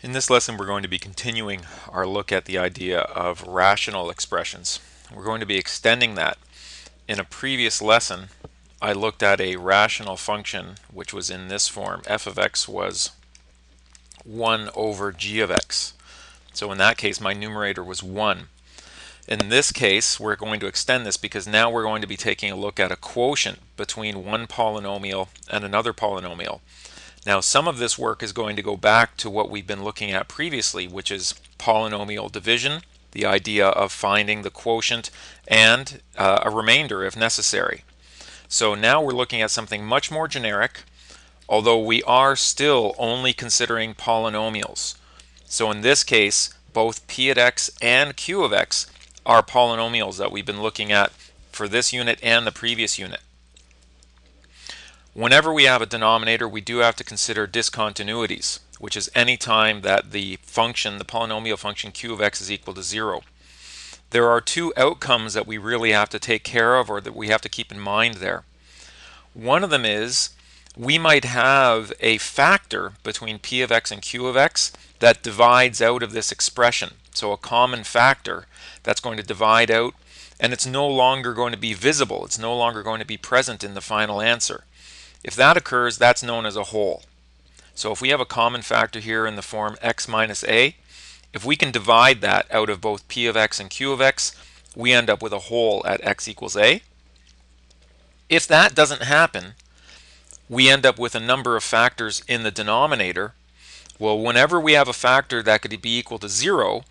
In this lesson we're going to be continuing our look at the idea of rational expressions. We're going to be extending that. In a previous lesson I looked at a rational function which was in this form. f of x was 1 over g of x. So in that case my numerator was 1. In this case we're going to extend this because now we're going to be taking a look at a quotient between one polynomial and another polynomial. Now some of this work is going to go back to what we've been looking at previously, which is polynomial division, the idea of finding the quotient and uh, a remainder if necessary. So now we're looking at something much more generic, although we are still only considering polynomials. So in this case, both p at x and q of x are polynomials that we've been looking at for this unit and the previous unit. Whenever we have a denominator, we do have to consider discontinuities, which is any time that the function, the polynomial function q of x is equal to 0. There are two outcomes that we really have to take care of or that we have to keep in mind there. One of them is we might have a factor between p of x and q of x that divides out of this expression. So a common factor that's going to divide out and it's no longer going to be visible. It's no longer going to be present in the final answer. If that occurs, that's known as a hole. So if we have a common factor here in the form x minus a, if we can divide that out of both p of x and q of x, we end up with a hole at x equals a. If that doesn't happen, we end up with a number of factors in the denominator. Well, whenever we have a factor that could be equal to 0,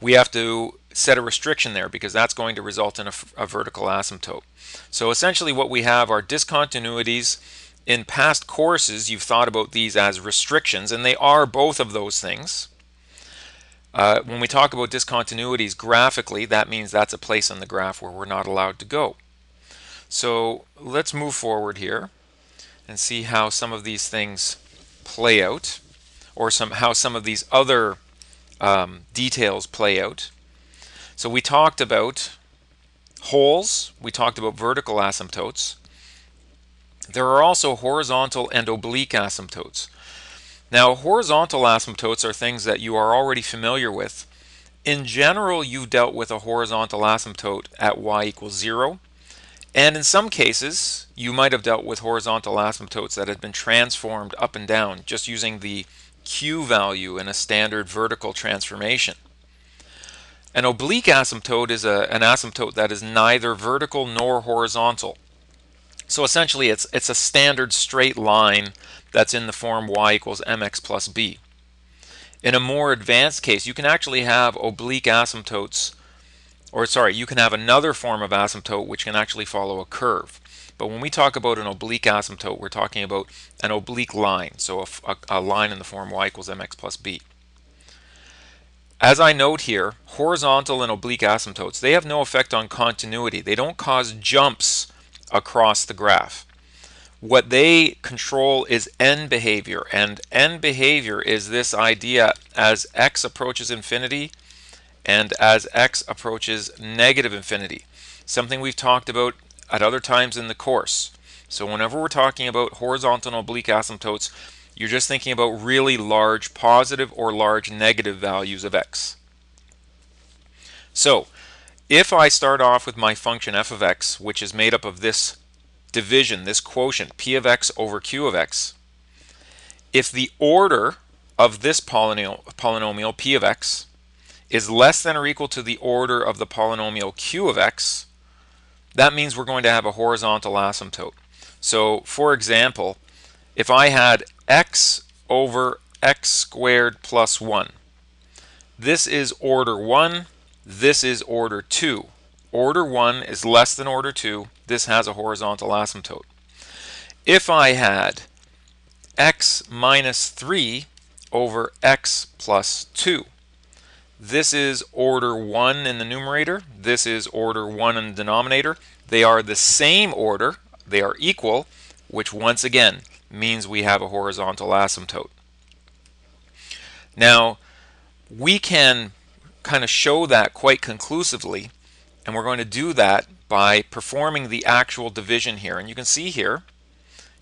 we have to set a restriction there because that's going to result in a, a vertical asymptote. So essentially what we have are discontinuities. In past courses, you've thought about these as restrictions, and they are both of those things. Uh, when we talk about discontinuities graphically, that means that's a place on the graph where we're not allowed to go. So let's move forward here and see how some of these things play out, or some how some of these other um, details play out. So we talked about holes, we talked about vertical asymptotes. There are also horizontal and oblique asymptotes. Now, horizontal asymptotes are things that you are already familiar with. In general, you've dealt with a horizontal asymptote at y equals 0. And in some cases, you might have dealt with horizontal asymptotes that had been transformed up and down just using the q value in a standard vertical transformation. An oblique asymptote is a, an asymptote that is neither vertical nor horizontal. So essentially it's, it's a standard straight line that's in the form y equals mx plus b. In a more advanced case, you can actually have oblique asymptotes, or sorry, you can have another form of asymptote which can actually follow a curve. But when we talk about an oblique asymptote, we're talking about an oblique line, so a, a, a line in the form y equals mx plus b. As I note here, horizontal and oblique asymptotes, they have no effect on continuity. They don't cause jumps across the graph. What they control is end behavior, and end behavior is this idea as x approaches infinity and as x approaches negative infinity, something we've talked about at other times in the course. So whenever we're talking about horizontal and oblique asymptotes, you're just thinking about really large positive or large negative values of x. So if I start off with my function f of x, which is made up of this division, this quotient, p of x over q of x, if the order of this polynomial, polynomial p of x is less than or equal to the order of the polynomial q of x, that means we're going to have a horizontal asymptote. So for example, if I had x over x squared plus 1. This is order 1. This is order 2. Order 1 is less than order 2. This has a horizontal asymptote. If I had x minus 3 over x plus 2, this is order 1 in the numerator. This is order 1 in the denominator. They are the same order. They are equal, which once again means we have a horizontal asymptote. Now, we can kind of show that quite conclusively, and we're going to do that by performing the actual division here. And you can see here,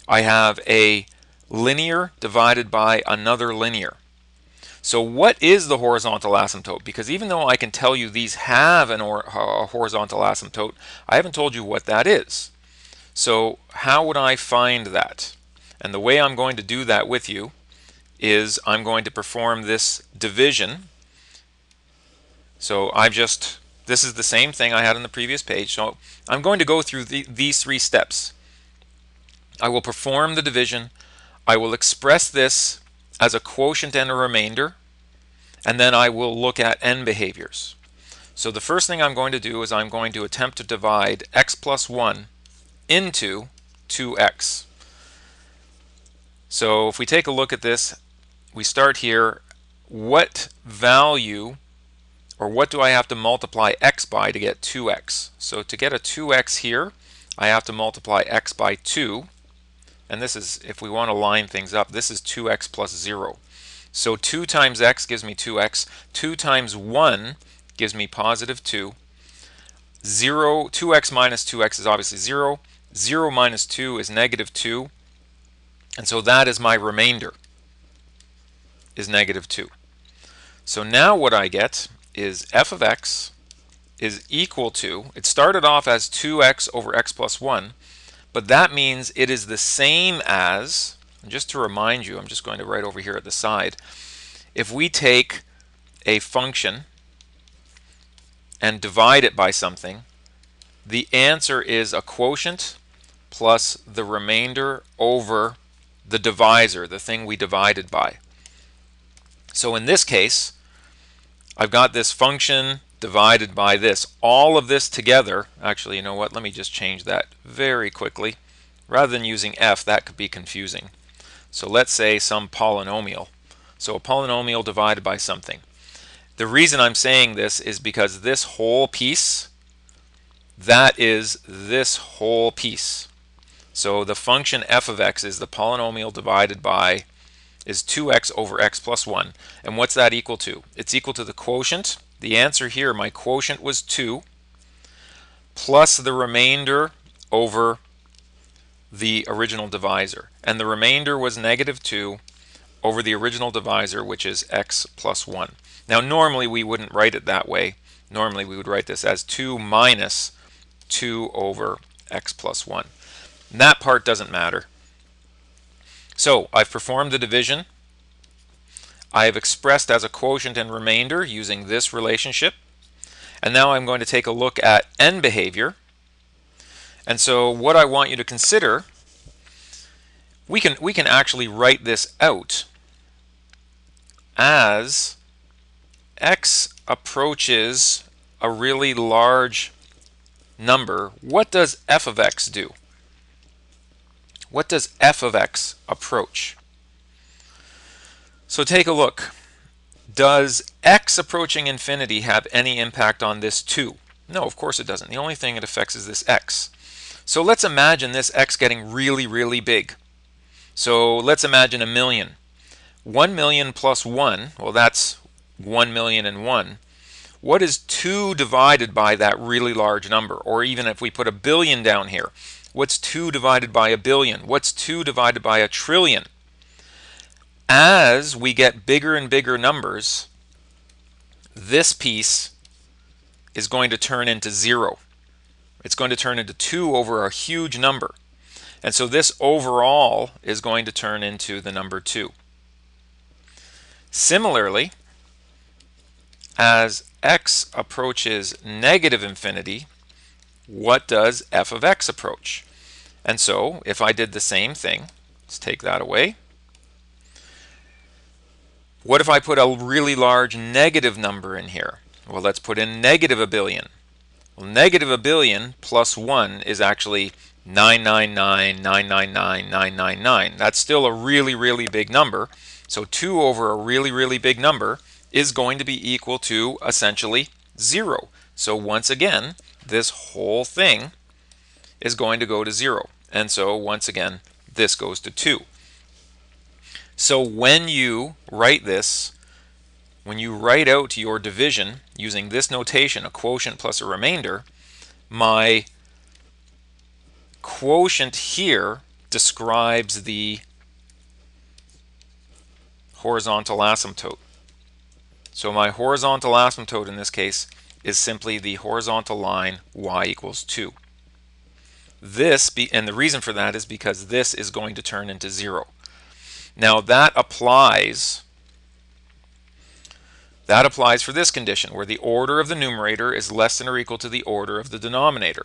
I have a linear divided by another linear. So what is the horizontal asymptote? Because even though I can tell you these have an or, a horizontal asymptote, I haven't told you what that is. So how would I find that? And the way I'm going to do that with you is I'm going to perform this division. So I've just, this is the same thing I had on the previous page. So I'm going to go through the, these three steps. I will perform the division. I will express this as a quotient and a remainder. And then I will look at end behaviors. So the first thing I'm going to do is I'm going to attempt to divide x plus 1 into 2x. So if we take a look at this, we start here, what value or what do I have to multiply x by to get 2x? So to get a 2x here, I have to multiply x by 2. And this is, if we want to line things up, this is 2x plus 0. So 2 times x gives me 2x. 2 times 1 gives me positive 2. 0, 2x minus 2x is obviously 0. 0 minus 2 is negative 2. And so that is my remainder, is negative 2. So now what I get is f of x is equal to, it started off as 2x over x plus 1, but that means it is the same as, just to remind you, I'm just going to write over here at the side, if we take a function and divide it by something, the answer is a quotient plus the remainder over the divisor, the thing we divided by. So in this case, I've got this function divided by this. All of this together, actually, you know what, let me just change that very quickly. Rather than using f, that could be confusing. So let's say some polynomial. So a polynomial divided by something. The reason I'm saying this is because this whole piece, that is this whole piece. So the function f of x is the polynomial divided by is 2x over x plus 1. And what's that equal to? It's equal to the quotient. The answer here, my quotient was 2, plus the remainder over the original divisor. And the remainder was negative 2 over the original divisor, which is x plus 1. Now normally we wouldn't write it that way. Normally we would write this as 2 minus 2 over x plus 1. And that part doesn't matter. So I've performed the division. I have expressed as a quotient and remainder using this relationship. And now I'm going to take a look at end behavior. And so what I want you to consider, we can, we can actually write this out as x approaches a really large number. What does f of x do? What does f of x approach? So take a look. Does x approaching infinity have any impact on this 2? No, of course it doesn't. The only thing it affects is this x. So let's imagine this x getting really, really big. So let's imagine a million. 1 million plus 1, well that's 1 million and 1. What is 2 divided by that really large number? Or even if we put a billion down here, What's 2 divided by a billion? What's 2 divided by a trillion? As we get bigger and bigger numbers, this piece is going to turn into 0. It's going to turn into 2 over a huge number. And so this overall is going to turn into the number 2. Similarly, as x approaches negative infinity, what does f of x approach? And so if I did the same thing, let's take that away. What if I put a really large negative number in here? Well, let's put in negative a billion. Well, negative a billion plus 1 is actually 999,999,999. That's still a really, really big number. So 2 over a really, really big number is going to be equal to essentially 0. So once again, this whole thing is going to go to 0. And so once again, this goes to 2. So when you write this, when you write out your division using this notation, a quotient plus a remainder, my quotient here describes the horizontal asymptote. So my horizontal asymptote in this case is simply the horizontal line y equals 2. This, be, and the reason for that is because this is going to turn into 0. Now that applies that applies for this condition where the order of the numerator is less than or equal to the order of the denominator.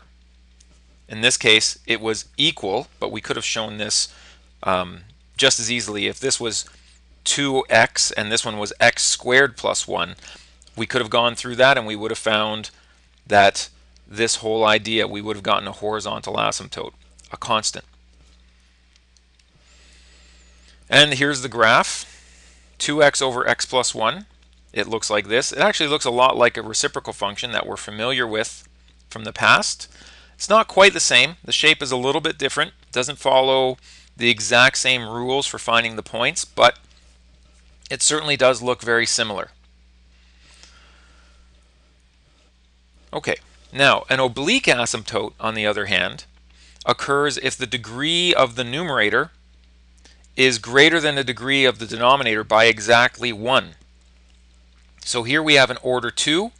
In this case, it was equal, but we could have shown this um, just as easily if this was 2x and this one was x squared plus 1. We could have gone through that and we would have found that this whole idea, we would have gotten a horizontal asymptote, a constant. And here's the graph, 2x over x plus 1. It looks like this. It actually looks a lot like a reciprocal function that we're familiar with from the past. It's not quite the same. The shape is a little bit different. It doesn't follow the exact same rules for finding the points, but it certainly does look very similar. Okay, now an oblique asymptote, on the other hand, occurs if the degree of the numerator is greater than the degree of the denominator by exactly 1. So here we have an order 2,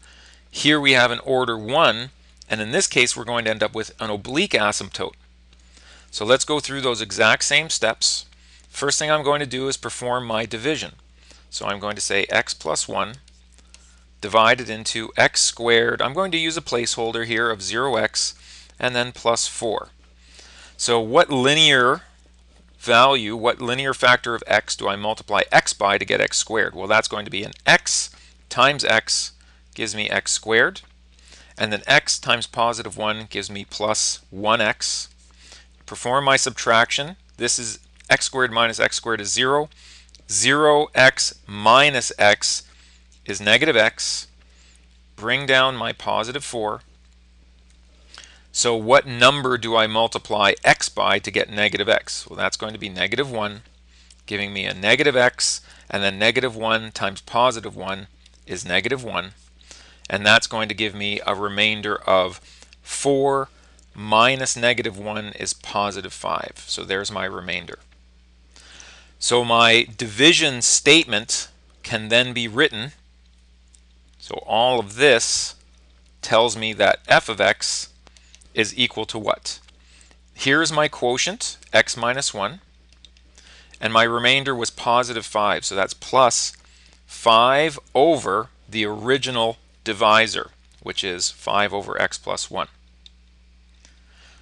here we have an order 1, and in this case we're going to end up with an oblique asymptote. So let's go through those exact same steps. First thing I'm going to do is perform my division. So I'm going to say x plus 1 divided into x squared. I'm going to use a placeholder here of 0x and then plus 4. So what linear value, what linear factor of x do I multiply x by to get x squared? Well, that's going to be an x times x gives me x squared. And then x times positive 1 gives me plus 1x. Perform my subtraction. This is x squared minus x squared is 0. 0x minus x is negative x. Bring down my positive 4. So what number do I multiply x by to get negative x? Well, that's going to be negative 1, giving me a negative x, and then negative 1 times positive 1 is negative 1. And that's going to give me a remainder of 4 minus negative 1 is positive 5. So there's my remainder. So my division statement can then be written. So all of this tells me that f of x is equal to what? Here's my quotient, x minus 1. And my remainder was positive 5. So that's plus 5 over the original divisor, which is 5 over x plus 1.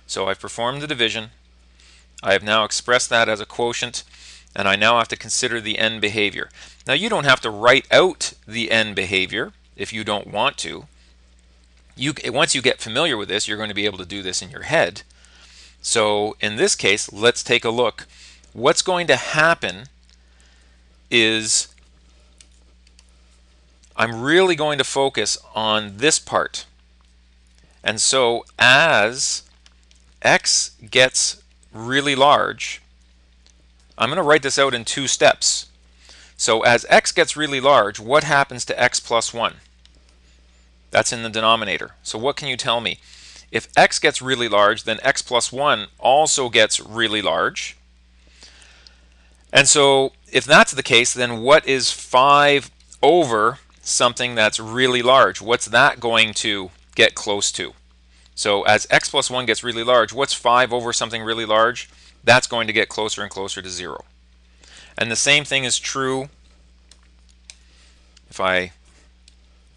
So I've performed the division. I have now expressed that as a quotient and I now have to consider the end behavior. Now you don't have to write out the end behavior if you don't want to. You, once you get familiar with this, you're going to be able to do this in your head. So in this case, let's take a look. What's going to happen is I'm really going to focus on this part. And so as x gets really large, I'm going to write this out in two steps. So as x gets really large, what happens to x plus 1? That's in the denominator. So what can you tell me? If x gets really large, then x plus 1 also gets really large. And so if that's the case, then what is 5 over something that's really large? What's that going to get close to? So as x plus 1 gets really large, what's 5 over something really large? that's going to get closer and closer to zero. And the same thing is true if I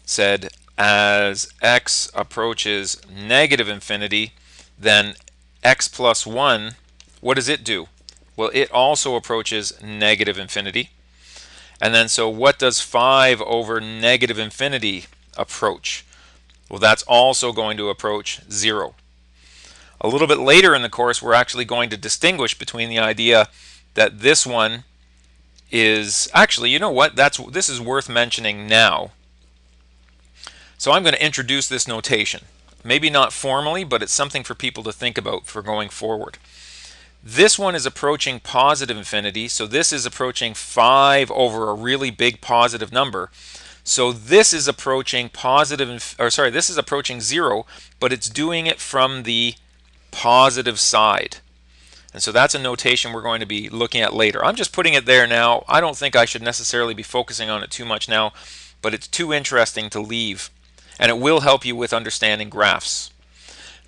said as x approaches negative infinity, then x plus 1, what does it do? Well, it also approaches negative infinity. And then so what does 5 over negative infinity approach? Well, that's also going to approach 0. A little bit later in the course, we're actually going to distinguish between the idea that this one is actually, you know what? That's this is worth mentioning now. So I'm going to introduce this notation. Maybe not formally, but it's something for people to think about for going forward. This one is approaching positive infinity, so this is approaching 5 over a really big positive number. So this is approaching positive, or sorry, this is approaching 0, but it's doing it from the positive side. And so that's a notation we're going to be looking at later. I'm just putting it there now. I don't think I should necessarily be focusing on it too much now, but it's too interesting to leave. And it will help you with understanding graphs.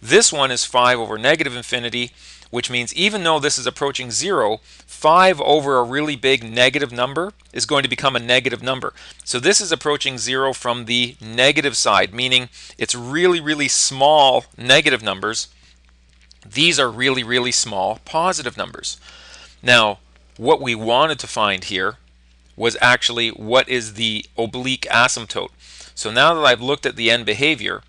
This one is 5 over negative infinity, which means even though this is approaching 0, 5 over a really big negative number is going to become a negative number. So this is approaching 0 from the negative side, meaning it's really, really small negative numbers. These are really, really small positive numbers. Now, what we wanted to find here was actually what is the oblique asymptote. So now that I've looked at the end behavior,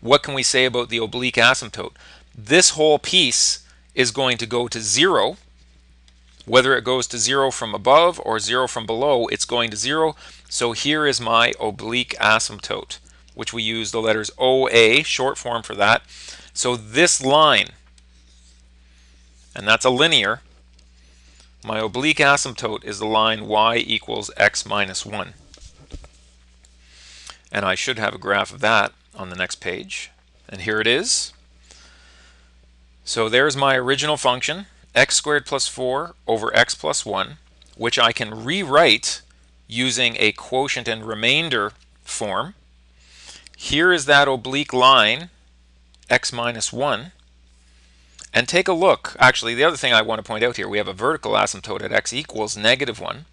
what can we say about the oblique asymptote? This whole piece is going to go to zero. Whether it goes to zero from above or zero from below, it's going to zero. So here is my oblique asymptote, which we use the letters OA, short form for that. So this line, and that's a linear, my oblique asymptote is the line y equals x minus 1. And I should have a graph of that on the next page. And here it is. So there's my original function, x squared plus 4 over x plus 1, which I can rewrite using a quotient and remainder form. Here is that oblique line, x minus 1. And take a look. Actually, the other thing I want to point out here, we have a vertical asymptote at x equals negative 1.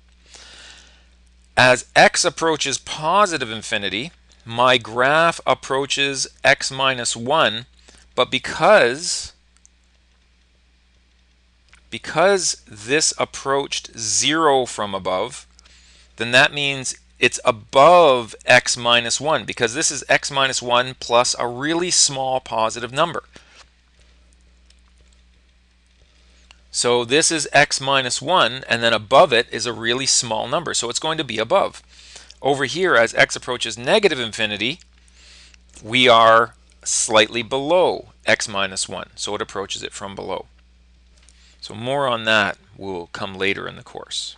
As x approaches positive infinity, my graph approaches x minus 1, but because because this approached 0 from above, then that means it's above x minus 1 because this is x minus 1 plus a really small positive number. So this is x minus 1 and then above it is a really small number. So it's going to be above. Over here, as x approaches negative infinity, we are slightly below x minus 1, so it approaches it from below. So more on that will come later in the course.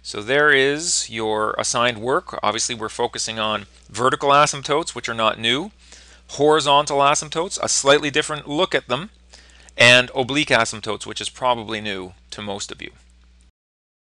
So there is your assigned work. Obviously, we're focusing on vertical asymptotes, which are not new, horizontal asymptotes, a slightly different look at them, and oblique asymptotes, which is probably new to most of you.